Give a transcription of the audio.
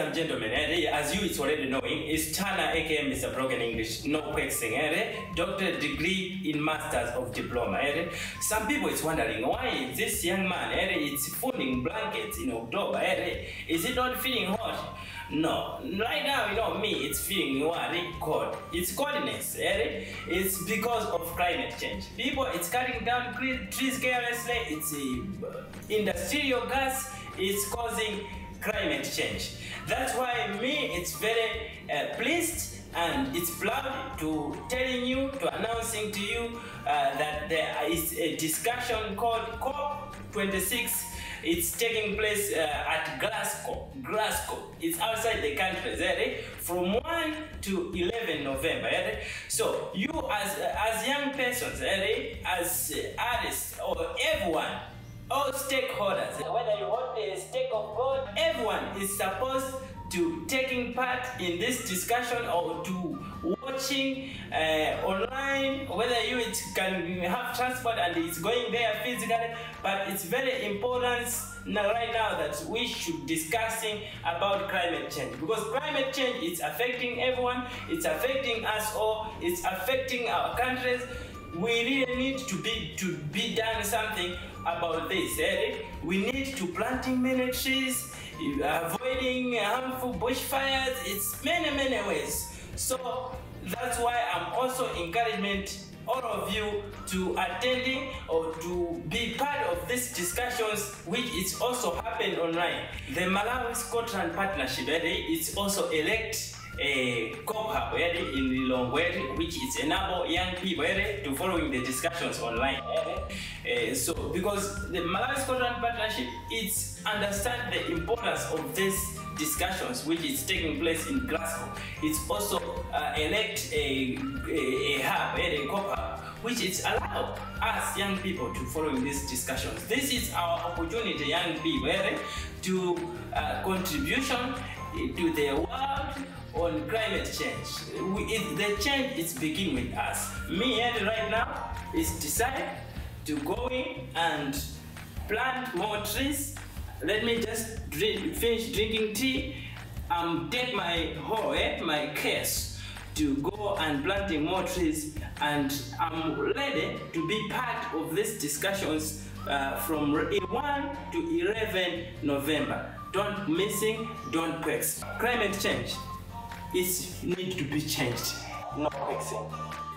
and gentlemen, eh, as you is already knowing, is Tannah aka Mr. Broken English, no quexing, eh, doctor degree in Masters of Diploma. Eh. Some people is wondering why is this young man eh, is folding blankets in October. Eh. Is it not feeling hot? No, right now, you know, me, it's feeling it cold. It's coldness, eh? It's because of climate change. People, it's cutting down trees carelessly. It's uh, industrial gas. It's causing climate change. That's why me, it's very uh, pleased and it's proud to telling you, to announcing to you uh, that there is a discussion called COP26 it's taking place uh, at Glasgow. Glasgow. It's outside the country, eh? from 1 to 11 November. Eh? So you as as young persons, eh? as artists or everyone, all stakeholders, is supposed to taking part in this discussion or to watching uh, online, whether you it can have transport and it's going there physically, but it's very important now, right now that we should discussing about climate change because climate change is affecting everyone, it's affecting us all, it's affecting our countries. We really need to be to be done something about this. Eh? We need to planting many trees, avoiding harmful bushfires. It's many many ways. So that's why I'm also encouragement all of you to attending or to be part of these discussions which is also happened online. The Malawi Scotland Partnership It's also elect Eh, a COP hub eh, in Lilongwe, which is enable young people eh, to following the discussions online. Uh, so because the Malawi Scotland Partnership it's understand the importance of this discussions which is taking place in Glasgow. It's also uh, elect a, a, a hub, a COP hub, which is allow us young people to follow in these discussions. This is our opportunity, young people, to uh, contribution to the world on climate change. We, the change is begin with us. Me and right now is decide to go in and plant more trees let me just drink, finish drinking tea and take my hoe, eh, my case to go and planting more trees and I'm ready to be part of these discussions uh, from 1 to 11 November. Don't missing, don't quex. Climate change is need to be changed, not quexing.